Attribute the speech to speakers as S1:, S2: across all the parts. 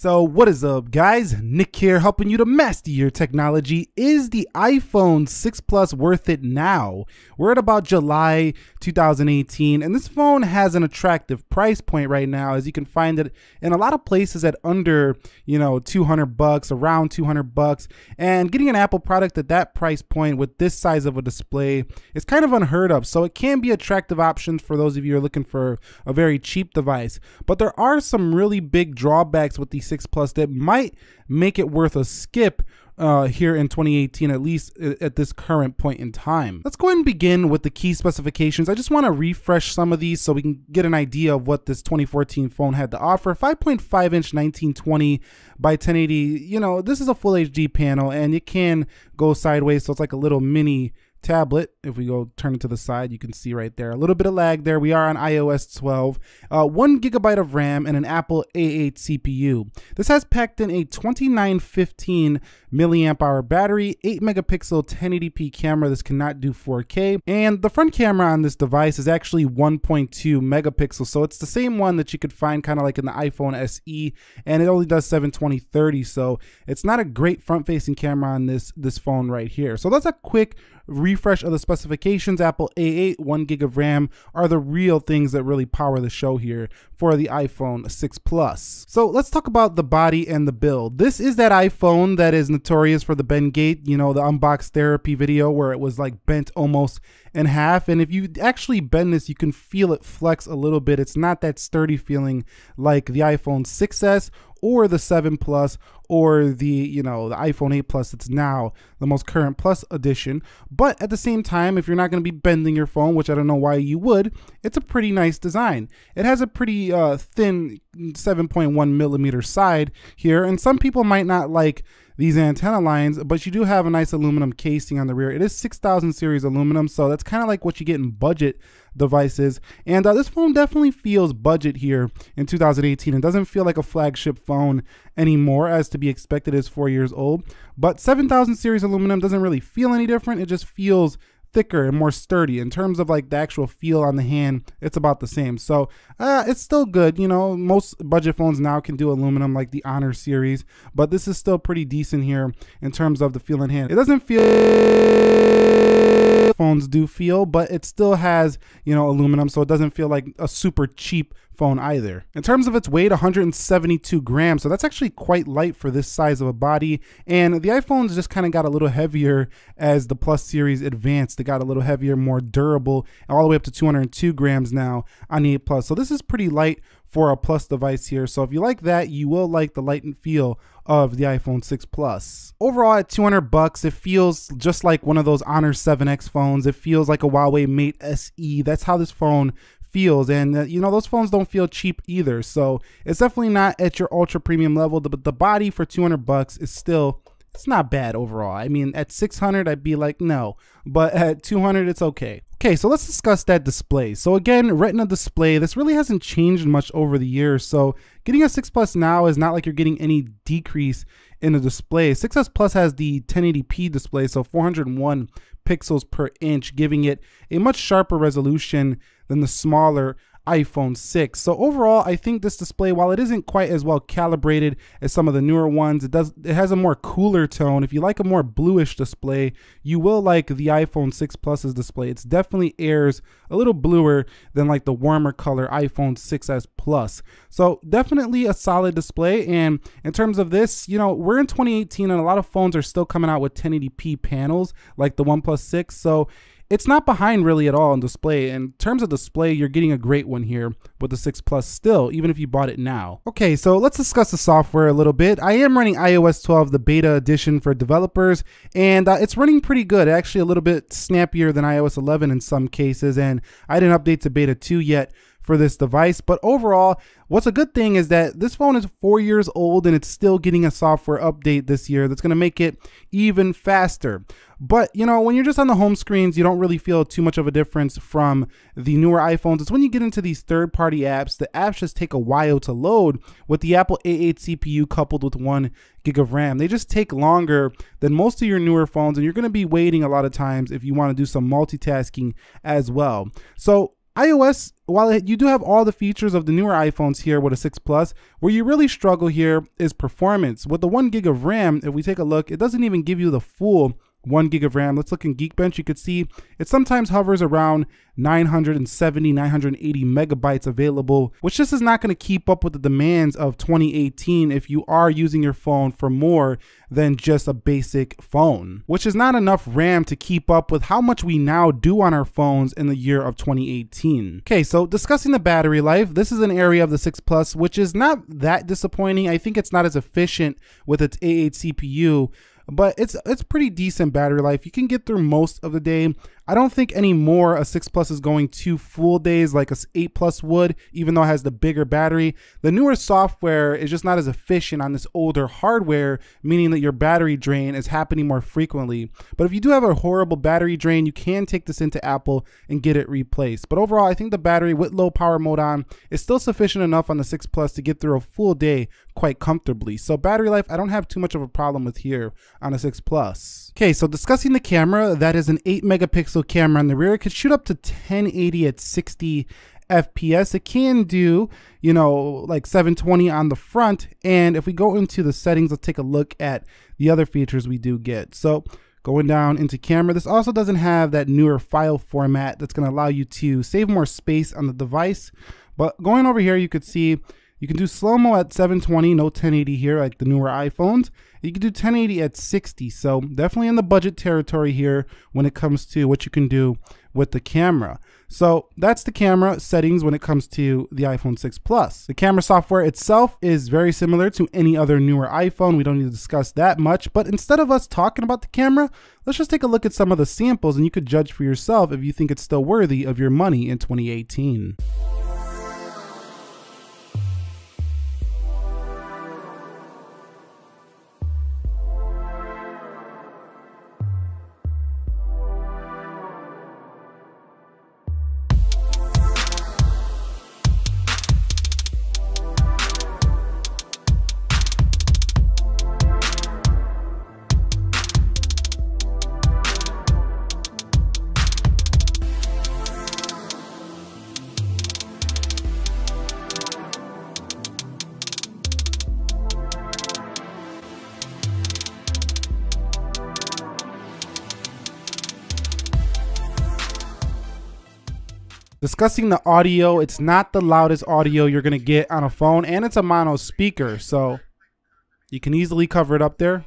S1: So what is up guys? Nick here helping you to master your technology. Is the iPhone 6 Plus worth it now? We're at about July 2018 and this phone has an attractive price point right now as you can find it in a lot of places at under, you know, 200 bucks, around 200 bucks. And getting an Apple product at that price point with this size of a display is kind of unheard of. So it can be attractive options for those of you who are looking for a very cheap device. But there are some really big drawbacks with the 6 Plus that might make it worth a skip uh, here in 2018, at least at this current point in time. Let's go ahead and begin with the key specifications. I just want to refresh some of these so we can get an idea of what this 2014 phone had to offer. 5.5 inch 1920 by 1080, you know, this is a full HD panel and it can go sideways, so it's like a little mini tablet. If we go turn it to the side, you can see right there a little bit of lag there. We are on iOS 12, uh, one gigabyte of RAM, and an Apple A8 CPU. This has packed in a 2915 milliamp hour battery, 8 megapixel 1080p camera. This cannot do 4K, and the front camera on this device is actually 1.2 megapixels. So it's the same one that you could find kind of like in the iPhone SE, and it only does 720 30. So it's not a great front-facing camera on this this phone right here. So that's a quick refresh of the specifications, Apple A8, 1 gig of RAM are the real things that really power the show here for the iPhone 6 Plus. So let's talk about the body and the build. This is that iPhone that is notorious for the bend gate, you know, the unbox therapy video where it was like bent almost in half. And if you actually bend this, you can feel it flex a little bit. It's not that sturdy feeling like the iPhone 6S or the 7 Plus or the, you know, the iPhone 8 Plus It's now the most current Plus edition. But at the same time, if you're not going to be bending your phone, which I don't know why you would, it's a pretty nice design. It has a pretty uh, thin 7.1 millimeter side here, and some people might not like these antenna lines, but you do have a nice aluminum casing on the rear. It is 6000 series aluminum, so that's kind of like what you get in budget devices. And uh, this phone definitely feels budget here in 2018. It doesn't feel like a flagship phone anymore as to be expected as four years old. But 7000 series aluminum doesn't really feel any different. It just feels thicker and more sturdy. In terms of like the actual feel on the hand it's about the same. So uh, it's still good you know. Most budget phones now can do aluminum like the honor series but this is still pretty decent here in terms of the feel in hand. It doesn't feel phones do feel but it still has you know aluminum so it doesn't feel like a super cheap phone either. In terms of its weight, 172 grams, so that's actually quite light for this size of a body. And the iPhones just kind of got a little heavier as the Plus series advanced. They got a little heavier, more durable, all the way up to 202 grams now on the 8 Plus. So this is pretty light for a Plus device here. So if you like that, you will like the light and feel of the iPhone 6 Plus. Overall at 200 bucks, it feels just like one of those Honor 7X phones. It feels like a Huawei Mate SE. That's how this phone feels and uh, you know those phones don't feel cheap either so it's definitely not at your ultra premium level but the body for 200 bucks is still it's not bad overall. I mean at 600 i'd be like no but at 200 it's okay. Okay so let's discuss that display. So again retina display this really hasn't changed much over the years so getting a 6 plus now is not like you're getting any decrease in the display. 6s plus has the 1080p display so 401 pixels per inch giving it a much sharper resolution than the smaller iPhone 6. So overall, I think this display, while it isn't quite as well calibrated as some of the newer ones, it does it has a more cooler tone. If you like a more bluish display, you will like the iPhone 6 Plus's display. It's definitely airs a little bluer than like the warmer color iPhone 6s Plus. So definitely a solid display. And in terms of this, you know, we're in 2018 and a lot of phones are still coming out with 1080p panels like the OnePlus 6. So it's not behind really at all in display. In terms of display, you're getting a great one here with the 6 Plus still, even if you bought it now. Okay, so let's discuss the software a little bit. I am running iOS 12, the beta edition for developers, and uh, it's running pretty good. Actually, a little bit snappier than iOS 11 in some cases, and I didn't update to beta 2 yet for this device. But overall, what's a good thing is that this phone is four years old and it's still getting a software update this year that's going to make it even faster. But you know, when you're just on the home screens, you don't really feel too much of a difference from the newer iPhones. It's when you get into these third-party apps, the apps just take a while to load with the Apple A8 CPU coupled with one gig of RAM. They just take longer than most of your newer phones, and you're going to be waiting a lot of times if you want to do some multitasking as well. So iOS, while you do have all the features of the newer iPhones here with a 6 Plus, where you really struggle here is performance. With the 1 gig of RAM, if we take a look, it doesn't even give you the full one gig of RAM. Let's look in Geekbench. You could see it sometimes hovers around 970, 980 megabytes available, which just is not going to keep up with the demands of 2018 if you are using your phone for more than just a basic phone, which is not enough RAM to keep up with how much we now do on our phones in the year of 2018. Okay, so discussing the battery life, this is an area of the 6 Plus, which is not that disappointing. I think it's not as efficient with its A8 CPU, but it's it's pretty decent battery life. You can get through most of the day. I don't think anymore a 6 Plus is going two full days like a 8 Plus would, even though it has the bigger battery. The newer software is just not as efficient on this older hardware, meaning that your battery drain is happening more frequently. But if you do have a horrible battery drain, you can take this into Apple and get it replaced. But overall, I think the battery with low power mode on is still sufficient enough on the 6 Plus to get through a full day quite comfortably. So battery life, I don't have too much of a problem with here on a 6 Plus. Okay, so discussing the camera, that is an 8 megapixel camera on the rear. It could shoot up to 1080 at 60 FPS. It can do, you know, like 720 on the front. And if we go into the settings, let's take a look at the other features we do get. So going down into camera, this also doesn't have that newer file format that's going to allow you to save more space on the device. But going over here, you could see you can do slow-mo at 720, no 1080 here like the newer iPhones. You can do 1080 at 60, so definitely in the budget territory here when it comes to what you can do with the camera. So that's the camera settings when it comes to the iPhone 6 Plus. The camera software itself is very similar to any other newer iPhone. We don't need to discuss that much, but instead of us talking about the camera, let's just take a look at some of the samples and you could judge for yourself if you think it's still worthy of your money in 2018. Discussing the audio, it's not the loudest audio you're going to get on a phone, and it's a mono speaker, so you can easily cover it up there.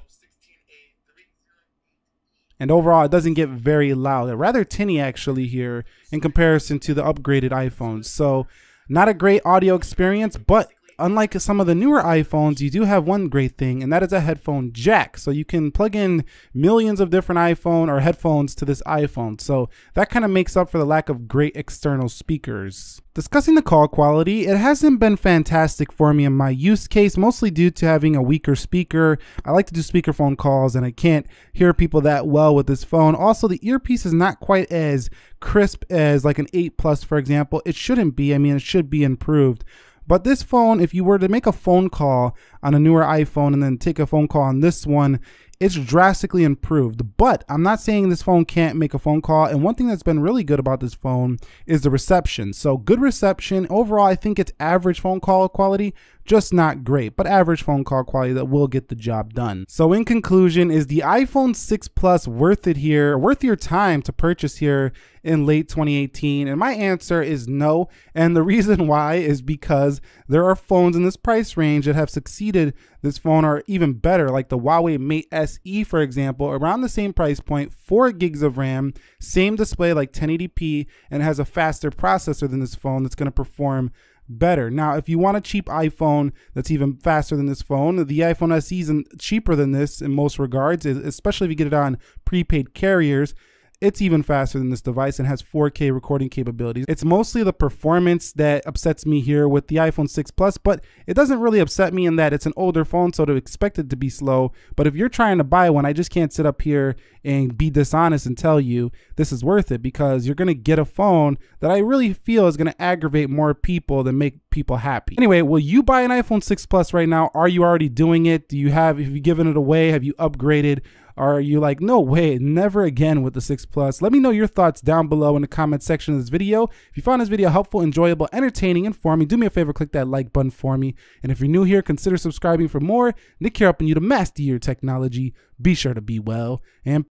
S1: And overall, it doesn't get very loud. Rather tinny, actually, here in comparison to the upgraded iPhones. So, not a great audio experience, but unlike some of the newer iPhones, you do have one great thing, and that is a headphone jack. So you can plug in millions of different iPhone or headphones to this iPhone. So that kind of makes up for the lack of great external speakers. Discussing the call quality, it hasn't been fantastic for me in my use case, mostly due to having a weaker speaker. I like to do speakerphone calls and I can't hear people that well with this phone. Also, the earpiece is not quite as crisp as like an 8 Plus, for example. It shouldn't be. I mean, it should be improved. But this phone, if you were to make a phone call on a newer iPhone and then take a phone call on this one, it's drastically improved. But I'm not saying this phone can't make a phone call. And one thing that's been really good about this phone is the reception. So good reception. Overall, I think it's average phone call quality, just not great, but average phone call quality that will get the job done. So in conclusion, is the iPhone 6 Plus worth it here, worth your time to purchase here in late 2018? And my answer is no. And the reason why is because there are phones in this price range that have succeeded this phone or even better, like the Huawei Mate SE, for example, around the same price point, four gigs of RAM, same display like 1080p, and has a faster processor than this phone that's going to perform better. Now, if you want a cheap iPhone that's even faster than this phone, the iPhone SE is cheaper than this in most regards, especially if you get it on prepaid carriers. It's even faster than this device and has 4K recording capabilities. It's mostly the performance that upsets me here with the iPhone 6 Plus, but it doesn't really upset me in that it's an older phone, so to expect it to be slow. But if you're trying to buy one, I just can't sit up here and be dishonest and tell you this is worth it because you're gonna get a phone that I really feel is gonna aggravate more people than make people happy. Anyway, will you buy an iPhone 6 Plus right now? Are you already doing it? Do you have, have you given it away? Have you upgraded? Are you like, no way, never again with the 6 Plus? Let me know your thoughts down below in the comment section of this video. If you found this video helpful, enjoyable, entertaining, informing, do me a favor, click that like button for me. And if you're new here, consider subscribing for more. Nick here helping you to master your technology. Be sure to be well and